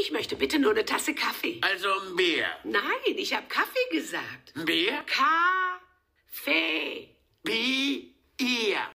Ich möchte bitte nur eine Tasse Kaffee. Also ein Bier. Nein, ich habe Kaffee gesagt. Ein Bier? Kaffee.